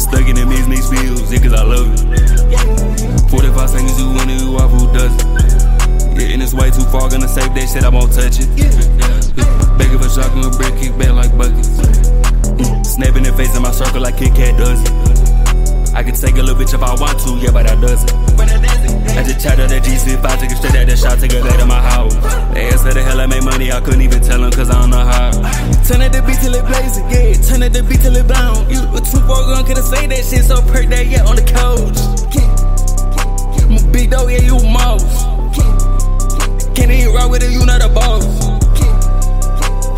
Stuck in the mix, mixed fields, yeah, cause I love it. 45 seconds, you win it, you off, who does it? Yeah, and it's way too far, gonna save that shit, I won't touch it. Begging for shotgun a brick, kick back like buckets. Mm, Snapping the face in my circle like Kit Kat does it. I can take a little bitch if I want to, yeah, but I doesn't. I just chatted that G65, take it straight at the shot, take it back to my house. I couldn't even tell them cause I don't know how. Turn at the beat till it blazing, yeah. Turn at the beat till it blown. You a two four gun, couldn't say that shit, so perk that, yeah, on the couch. I'm a big dog, yeah, you a mouse. Can't even rock with it, you not a boss.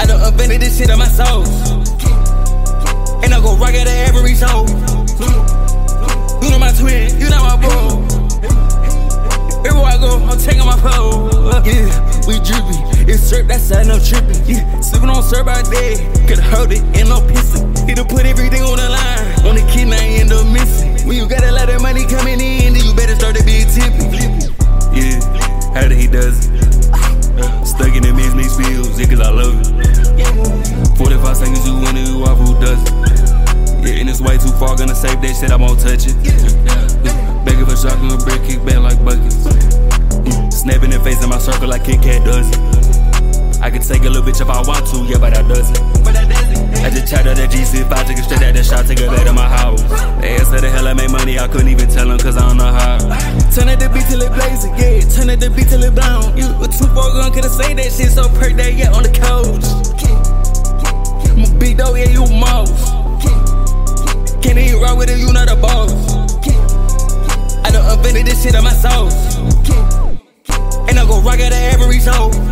I done invented this shit on my soul. Drippy. It's syrup, that side, no tripping. Yeah, sipping on syrup all day. Could hold it and no pissing. Need to put everything on the line. On the kid, I end up missing. When you got a lot of money coming in, then you better start to be tipping. Yeah, how did he does it? Stuck in the mix, mixed fields, yeah, cause I love it. 45 seconds, you win it, you off, who does it? Yeah, and it's way too far, gonna save that shit, I won't touch it. Begging for shotgun a brick, kick back like buckets. Snapping the face in my circle like Kit Kat does it. I can take a little bitch if I want to, yeah, but I doesn't. I just chatted that G65, take it straight at the shot, take it back to my house. They asked how the hell I make money, I couldn't even tell them cause I don't know how. Turn at the beat till it blazing, yeah. Turn at the beat till it blown. You a two four gun, couldn't say that shit, so perk that, yeah, on the couch. I'm a big dog, yeah, you a mouse. Can't even rock with it, you not a boss. I done invented this shit on my soul. And I go rock it at every show.